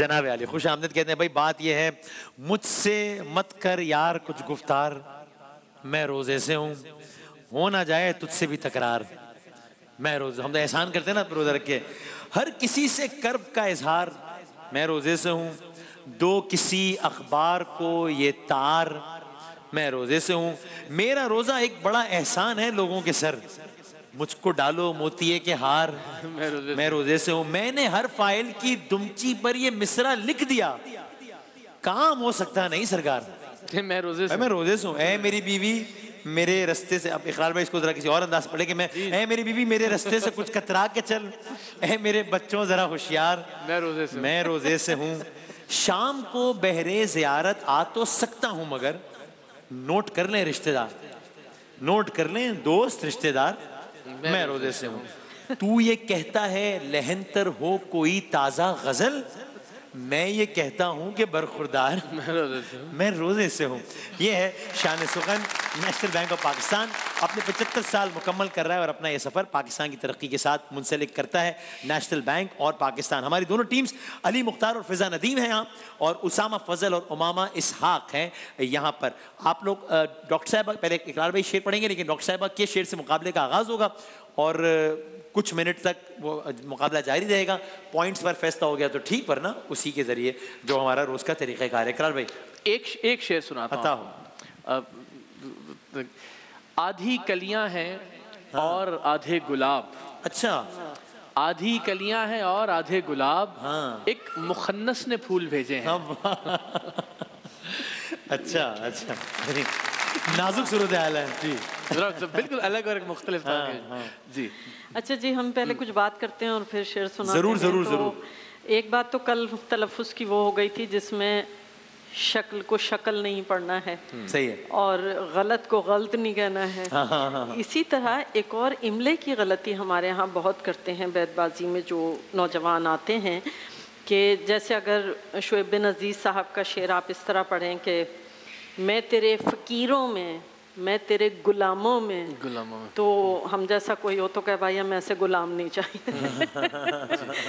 जनाब अली, खुश आमदद कहते हैं, भाई, बात यह है, मुझसे मत कर यार कुछ गुफ्तार। मैं रोज़े से हूँ, हो ना जाए तुझसे भी तकरार। मैं रोज, हम तो एहसान करते हैं ना, रोजा रख के। हर किसी से कर्ब का इजहार। मैं रोज़े से हूँ, दो किसी अखबार को ये तार। मैं रोज़े से हूँ, मेरा रोजा एक बड़ा एहसान है लोगों के सर। मुझको डालो मोतिये के हार। मैं रोज़े मैं रोज़े से हूँ। मैंने हर फ़ाइल की दुमची पर ये मिसरा लिख दिया। काम हो सकता नहीं सरकार। मैं रोज़े से मैं रोज़े से हूँ। ऐ मेरी बीवी मेरे रस्ते से अब इकरार भाई इसको जरा किसी और अंदाज पड़े कि मैं ऐ मेरी बीवी मेरे रस्ते से कुछ कतरा के चल। ऐ मेरे बच्चों जरा होशियार। मैं रोज़े से मैं रोज़े से हूँ। शाम को बहरे जियारत आ तो सकता हूँ मगर नोट कर लें रिश्तेदार। नोट कर लें दोस्त रिश्तेदार। मैं रोज़े से हूँ। तू ये कहता है लहन तर हो कोई ताज़ा गज़ल? मैं ये कहता हूँ कि बरखुरदार मैं रोज़े से हूँ। ये है शान सुगन नेशनल बैंक ऑफ़ पाकिस्तान। अपने 75 साल मुकम्मल कर रहा है और अपना ये सफ़र पाकिस्तान की तरक्की के साथ मुंसलिक करता है नेशनल बैंक और पाकिस्तान। हमारी दोनों टीम्स अली मुख्तार और फिजा नदीम हैं यहाँ और उसामा फजल और उमामा इसहाक हैं यहाँ पर। आप लोग डॉक्टर साहब पहले इकरार भाई शेर पढ़ेंगे लेकिन डॉक्टर साहबा के शेर से मुकाबले का आगाज़ होगा। और कुछ मिनट तक वो मुकाबला जारी रहेगा। पॉइंट्स पर फैसला हो गया तो ठीक वरना उसी के ज़रिए जो हमारा रोज़ का तरीक़ाकार है। इकरार भाई। एक एक शेर सुनाता पता हूँ। आधी कलियाँ हैं और आधे गुलाब। अच्छा। आधी कलियाँ हैं और आधे गुलाब। हाँ। एक मुखन्नस ने फूल भेजे हैं। अब अच्छा अच्छा। नाजुक सूरत हाल है जी। बिल्कुल अलग और एक मुख्तलिफ़ हाँ, हाँ। जी। अच्छा जी हम पहले कुछ बात करते हैं और फिर शेर सुनाते ज़रूर, ज़रूर, तो ज़रूर। एक बात तो कल तलफ़ुज़ की वो हो गई थी जिसमें शक्ल को शक्ल नहीं पढ़ना है। सही है। और गलत को गलत नहीं कहना है। हाँ, हाँ, हाँ, हाँ। इसी तरह एक और इमले की गलती हमारे यहाँ बहुत करते हैं बैतबाजी में जो नौजवान आते हैं कि जैसे अगर शुएब बिन अज़ीज़ साहब का शेर आप इस तरह पढ़ें कि मैं तेरे फ़कीरों में मैं तेरे गुलामों में गुलामों में। तो हम जैसा कोई हो तो कह भाई हमें ऐसे गुलाम नहीं चाहिए।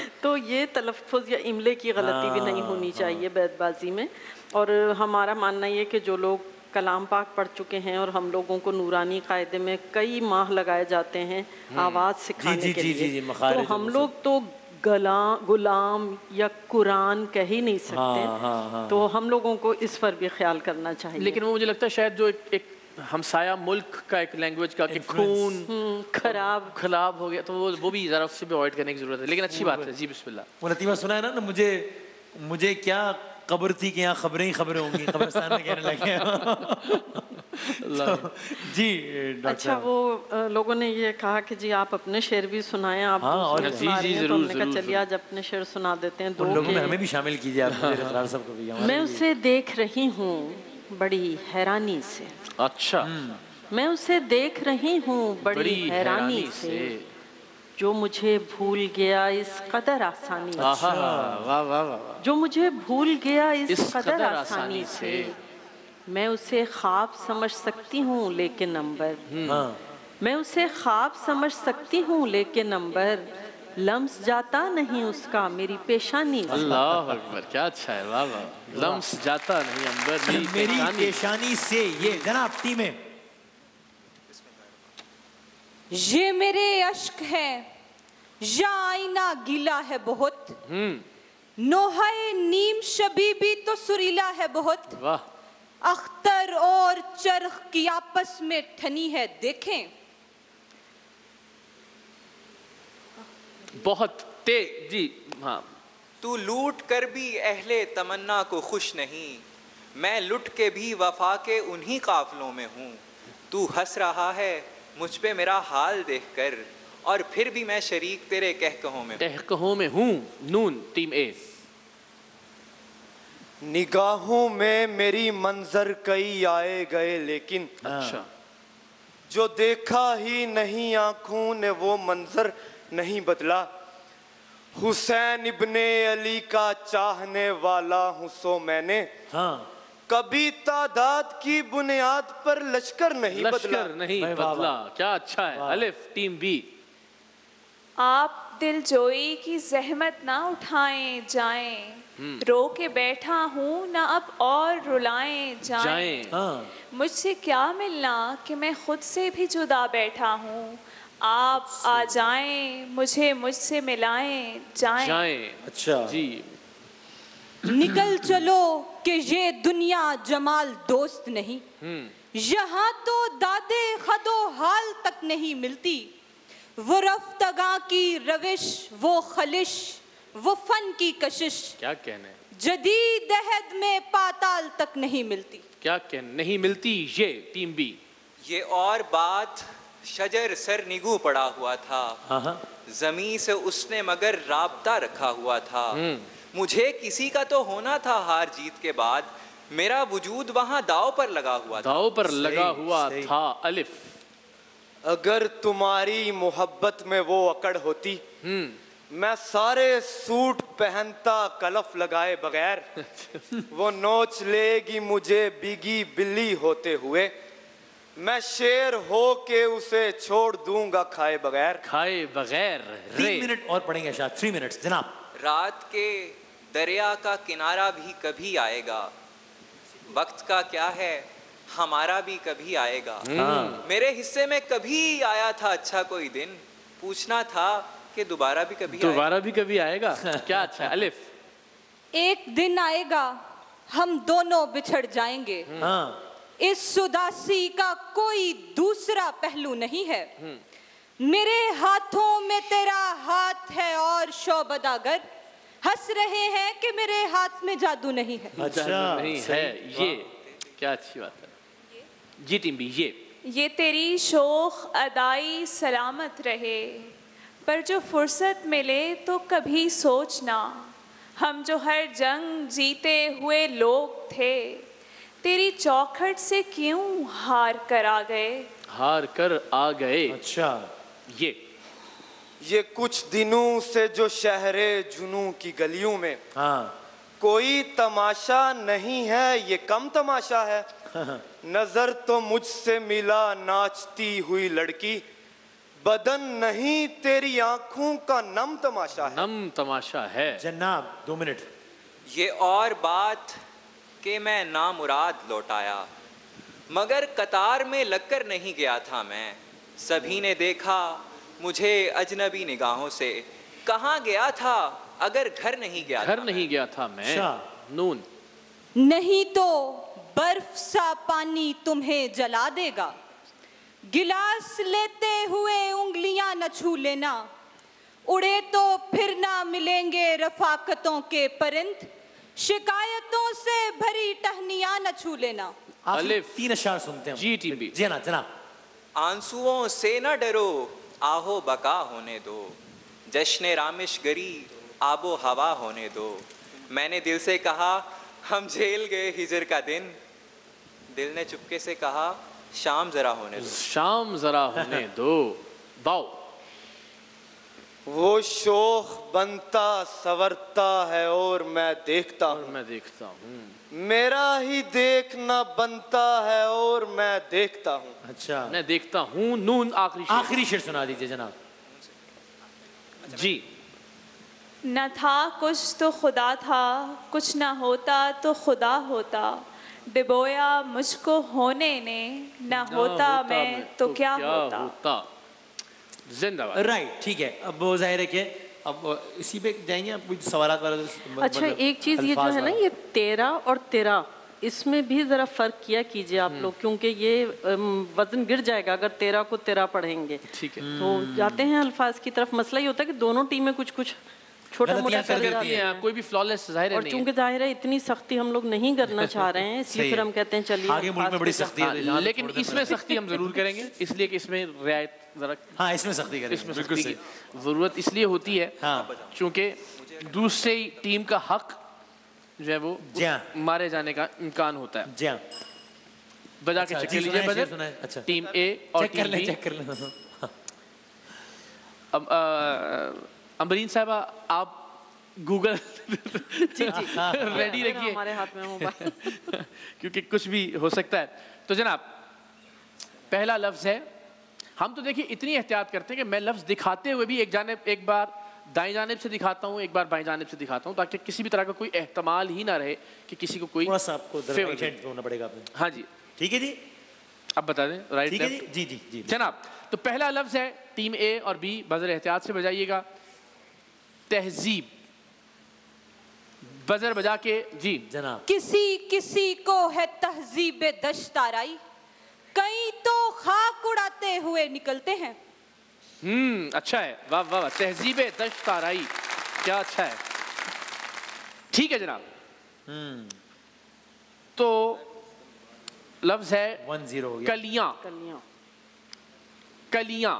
तो ये तलफ़ुज़ या इमले की गलती भी नहीं होनी चाहिए बैतबाजी में। और हमारा मानना ये कि जो लोग कलाम पाक पढ़ चुके हैं और हम लोगों को नूरानी कायदे में कई माह लगाए जाते हैं आवाज़ सिखाने जी, जी, के जी, लिए जी, जी, मखारिज तो हम लोग तो गला गुलाम या कुरान कह ही नहीं सकते। हाँ, हाँ, हाँ। तो हम लोगों को इस पर भी ख्याल करना चाहिए। लेकिन वो मुझे लगता है शायद जो एक, एक हमसाया मुल्क का एक लैंग्वेज का खून हम्म, खराब। खराब हो गया तो वो वो भी ज़रा उससे भी अवॉइड करने की ज़रूरत है। लेकिन अच्छी बात है। जी बिस्मिल्लाह। वो लतीफ़ा सुना है ना ना मुझे मुझे क्या कब्र थी कि यहाँ खबरें ही खबरें होंगी कब्रिस्तान में कहने लगे तो, जी डॉक्टर अच्छा वो लोगों ने ये कहा कि जी आप अपने शेर भी सुनाएँ आप हाँ, और जी, जी, तो ज़रूर, ज़रूर, चलिए आज अपने शेर सुना देते हैं दो लोगों में हमें भी शामिल कीजिए आप मुझे इकरार साहब को भी मैं उसे देख रही हूँ बड़ी हैरानी से। अच्छा। मैं उसे देख रही हूँ बड़ी, बड़ी हैरानी से जो मुझे भूल गया इस कदर आसानी से। आहा वाह वाह वाह वाह। जो मुझे भूल गया इस, इस कदर, कदर आसानी आसानी से। मैं उसे ख्वाब समझ सकती हूँ लेकिन नंबर। हाँ। मैं उसे ख्वाब समझ सकती हूँ लेकिन नंबर। लम्स जाता नहीं उसका मेरी पेशानी अल्लाह अकबर क्या अच्छा है वाह वाह। लम्स जाता नहीं अंबर मेरी मेरी पेशानी। पेशानी से ये जनाब टीमें। ये मेरे अश्क है या आईना गीला है बहुत। हम्म। नोहाए नीम शबीबी तो सुरीला है बहुत। वाह। अख्तर और चरख की आपस में ठनी है देखें। बहुत ते जी हाँ। तू लूट कर भी अहले तमन्ना को खुश नहीं। मैं लुट के भी वफा के उन्हीं काफलों में हूँ। तू हंस रहा है मुझ पे मेरा हाल देखकर और फिर भी मैं शरीक तेरे कहकहों में। कहकहों में हूँ नून टीम ए। निगाहों में मेरी मंजर कई आए गए लेकिन अच्छा। जो देखा ही नहीं आँखों ने वो मंजर नहीं बदला। हुसैन इब्ने अली का चाहने वाला हूँ सो मैंने। हाँ। कभी तादाद की बुनियाद पर लश्कर नहीं लश्कर बदला। नहीं बदला। क्या अच्छा है। अलिफ टीम बी। आप दिलजोई की जहमत ना उठाएँ जाएँ। रो के बैठा हूँ ना अब और रुलाएँ जाएँ। जाएँ। हाँ। मुझसे क्या मिलना कि मैं खुद से भी जुदा बैठा हूँ? आप आ जाएँ मुझे मुझसे मिलाएँ जाएँ। जाएँ। अच्छा। जी। निकल चलो कि ये दुनिया जमाल दोस्त नहीं। यहाँ तो दादे खदो हाल तक नहीं मिलती। वो रफ्तगा की रविश वो खलिश वो फन की कशिश। क्या कहने? जदीद अहद में पाताल तक नहीं मिलती। क्या कहने? नहीं मिलती ये टीम बी। ये और बात शजर सर निगू पड़ा हुआ था। हाँ हाँ। जमी से उसने मगर राबता रखा हुआ था। मुझे किसी का तो होना था हार जीत के बाद। मेरा वजूद वहाँ दाव पर लगा हुआ था। दाव पर लगा हुआ था अलिफ। अगर तुम्हारी मोहब्बत में वो अकड़ होती मैं सारे सूट पहनता कलफ लगाए बगैर वो नोच लेगी मुझे बिगी बिल्ली होते हुए मैं शेर हो के उसे छोड़ दूँगा खाए बगैर। खाए बगैर? रे। तीन मिनट और पढ़ेंगे शायद थ्री मिनट्स जनाब। रात के दरिया का किनारा भी कभी आएगा वक्त का क्या है? हमारा भी कभी आएगा। हाँ। मेरे हिस्से में कभी आया था अच्छा कोई दिन। पूछना था कि दोबारा भी कभी दोबारा भी कभी आएगा? क्या अच्छा अलिफ। एक दिन आएगा हम दोनों बिछड़ जाएँगे। हाँ। इस सुदासी का कोई दूसरा पहलू नहीं है। मेरे हाथों में तेरा हाथ है और शोबदागर हंस रहे हैं कि मेरे हाथ में जादू नहीं है। अच्छा नहीं है ये क्या अच्छी बात है। जी टीम बी ये। ये तेरी शोख अदाई सलामत रहे। पर जो फुर्सत मिले तो कभी सोचना हम जो हर जंग जीते हुए लोग थे तेरी चौखट से क्यों हार कर आ गए? हार कर आ गए। अच्छा। ये। ये कुछ दिनों से जो शहरे जुनू की गलियों में हाँ। कोई तमाशा नहीं है ये कम तमाशा है। नज़र तो मुझसे मिला नाचती हुई लड़की। बदन नहीं तेरी आँखों का नम तमाशा है। नम तमाशा है। जनाब दो मिनट। ये और बात कि मैं नामुराद लौट आया मगर कतार में लगकर नहीं गया था मैं। सभी ने देखा मुझे अजनबी निगाहों से। कहाँ गया था अगर घर नहीं गया घर था नहीं गया था मैं। नून। नहीं तो बर्फ़ सा पानी तुम्हें जला देगा। गिलास लेते हुए उंगलियाँ न छू लेना। उड़े तो फिर ना मिलेंगे रफाकतों के परिंद। शिकायतों से भरी टहनियाँ न छू लेना। तीन अशार सुनते हैं जी टीम बी। जी ना जनाब आंसुओं से न डरो आहो बका होने दो। जश्न रामिश गरी आबो हवा होने दो। मैंने दिल से कहा हम झेल गए हिजर का दिन। दिल ने चुपके से कहा शाम जरा होने दो। शाम जरा होने दो। दाओ वो शोख बनता सवरता है और मैं देखता हूँ। मैं देखता हूँ। मेरा ही देखना बनता है और मैं देखता हूँ। अच्छा। मैं देखता हूँ नून आखिरी आखिरी शेर सुना दीजिए जनाब। जी। न था कुछ तो खुदा था कुछ ना होता तो खुदा होता। डिबोया मुझको होने ने न ना होता मैं तो तो क्या क्या होता? होता? जिंदाबाद। राइट ठीक है अब वो ज़ाहिर है कि अब इसी पे जाएँगे आप कुछ सवाल मतलब अच्छा एक चीज़ ये जो है ना ये तेरा और तेरा इसमें भी ज़रा फ़र्क किया कीजिए आप लोग क्योंकि ये वज़न गिर जाएगा अगर तेरा को तेरा पढ़ेंगे। ठीक है। तो जाते हैं अल्फाज की तरफ़ मसला ये होता है कि दोनों टीमें कुछ कुछ छोटा मोटा कर कर देती हैं। हैं कोई भी फ्लॉलेस ज़ाहिर है और चूँकि ज़ाहिर है इतनी सख्ती हम लोग नहीं करना चाह रहे हैं इसलिए फिर हम कहते हैं चलिए आगे मुल्क में बड़ी सख्ती हाँ, है लेकिन इसमें सख्ती हम ज़रूर करेंगे इसलिए कि इसमें रियायत जरा हाँ इसमें सख्ती करेंगे इसमें बिल्कुल सख्ती सही। की ज़रूरत इसलिए होती है हाँ। क्योंकि दूसरे टीम का हक जो है वो हाँ। मारे जाने का इम्कान होता है। जी हाँ। बजा के अच्छा, चेक जी, लीजिए बजट। अच्छा। टीम ए और टीम बी। चेक कर अब अ, अमरीन साहबा आप गूगल जी जी। रेडी रखिए। हमारे हाथ में मोबाइल। क्योंकि कुछ भी हो सकता है। तो जनाब पहला लफ्ज है हम तो देखिए इतनी एहतियात करते हैं कि मैं लफ्ज दिखाते हुए भी एक जाने एक बार दाएँ जानिब से दिखाता हूँ एक बार बाएँ जानिब से दिखाता हूँ ताकि किसी भी तरह का कोई एहतमाल ही ना रहे कि किसी को कोई आपको होना पड़ेगा हाँ जी। ठीक है जी? अब बता दें राइट जी? जी जी जी। जनाब तो पहला लफ्ज है टीम ए और बी बजर एहतियात से बजाइएगा। तहजीब। बजर बजा के जी। जनाब। किसी किसी को है तहजीब दश्ताराई कई तो खाक उड़ाते हुए निकलते हैं। हम्म अच्छा है। वाह वाह वाह। तहजीब दश ताराई क्या अच्छा है। ठीक है जनाब। तो लफ्ज है वन ज़ीरो हो गया। कलियाँ। कलियाँ। कलियाँ।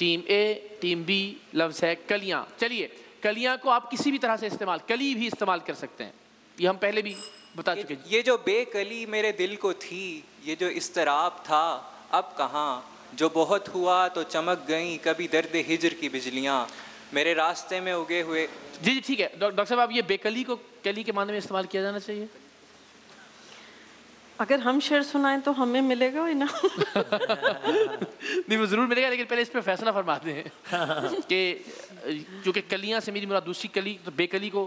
टीम ए टीम बी लफ्ज है कलियाँ। चलिए कलियाँ को आप किसी भी तरह से इस्तेमाल कली भी इस्तेमाल कर सकते हैं। ये हम पहले भी बता चुके ये, ये जो बेकली मेरे दिल को थी ये जो इस्तराब था अब कहाँ? जो बहुत हुआ तो चमक गई कभी दर्द हिजर की बिजलियाँ। मेरे रास्ते में उगे हुए जी जी ठीक है। डॉक्टर साहब आप ये बेकली को कली के माने में इस्तेमाल किया जाना चाहिए? अगर हम शेर सुनाएँ तो हमें मिलेगा ही ना? नहीं वो ज़रूर मिलेगा लेकिन पहले इस पे फैसला फरमाते हैं कि क्योंकि कलियाँ से मेरी मुराद दूसरी कली तो बेकली को?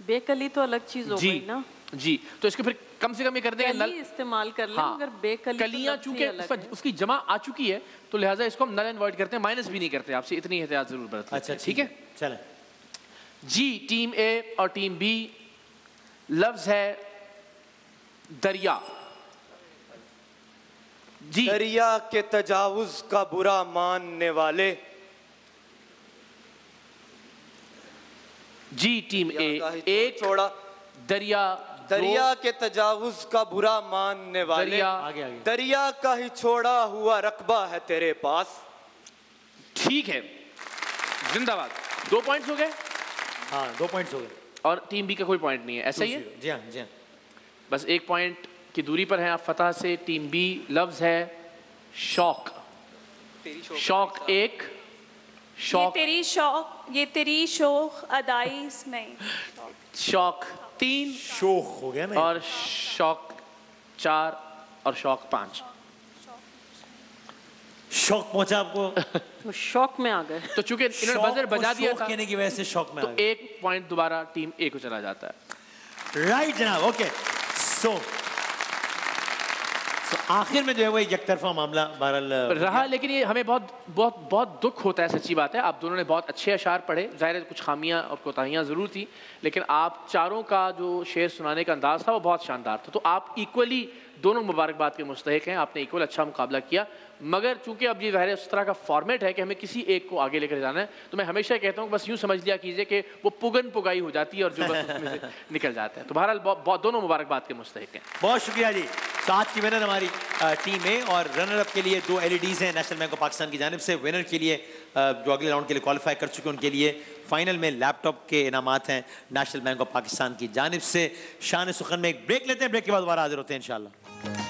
बेकली तो अलग चीज़ हो गई ना? जी तो इसको फिर कम से कम ये कर देंगे नल इस्तेमाल कर लें हाँ अगर बेकली तो कलियाँ चूँकि उसका है। उसकी जमा आ चुकी है तो लिहाजा इसको हम नल एंड वॉइड करते हैं माइनस भी नहीं करते आपसे इतनी एहतियात ज़रूर बरतते हैं। अच्छा ठीक है? चलें। जी टीम ए और टीम बी लफ्ज है दरिया। जी। दरिया के तजावुज का बुरा मानने वाले। जी टीम ए। दरिया एक छोड़ा। दरिया दरिया के तजावुज का बुरा मानने वाले। दरिया आगे आगे। दरिया का ही छोड़ा हुआ रकबा है तेरे पास। ठीक है। जिंदाबाद। दो पॉइंट्स हो गए? हाँ दो पॉइंट्स हो गए। और टीम बी का कोई पॉइंट नहीं है। ऐसा ही है? जी हाँ जी हाँ। बस एक पॉइंट की दूरी पर है आप फतह से टीम बी लफ्ज है शौक। तेरी शोक शौक एक ये शौक तेरी शौक ये तेरी शोक अदाई नहीं। शौक तीन शोक हो गया ना और शौक चार और शौक पाँच। शौक पहुँचा आपको। वो शौक में आ गए। तो चूँकि इन्होंने बजर बजा दिया था कहने की वजह से शौक में आ तो गए। एक पॉइंट दोबारा टीम ए को चला जाता है। राइट जनाब ओके सो आखिर में जो है वो एक तरफा मामला बहरहाल रहा लेकिन ये हमें बहुत बहुत बहुत दुख होता है सच्ची बात है। आप दोनों ने बहुत अच्छे अशार पढ़े। ज़ाहिर है कुछ खामियाँ और कोताहियाँ ज़रूर थी लेकिन आप चारों का जो शेर सुनाने का अंदाज था वो बहुत शानदार था। तो आप इक्वली दोनों मुबारकबाद के मुस्तक हैं आपने इक्वल अच्छा मुकाबला किया। मगर चूँकि अब ये ज़ाहिर है उस तरह का फॉर्मेट है कि हमें किसी एक को आगे लेकर जाना है तो मैं हमेशा कहता हूँ बस यूँ समझ लिया कीजिए कि वो पुगन पुगाई हो जाती है और जो बस उसमें से निकल जाता है। तो बहरहाल बहुत बहुत- दोनों मुबारकबाद के मुस्तक हैं। बहुत शुक्रिया जी। तो आज की विनर हमारी टीम है और रनर अप के लिए दो एलईडीज हैं नेशनल बैंक ऑफ़ पाकिस्तान की जानब से। विनर के लिए जो अगले राउंड के लिए क्वालिफाई कर चुके हैं उनके लिए फाइनल में लैपटॉप के इनाम हैं नेशनल बैंक ऑफ़ पाकिस्तान की जानब से। शान सुखन में एक ब्रेक लेते हैं। ब्रेक के बाद दोबारा हाजिर होते हैं, इंशाल्लाह।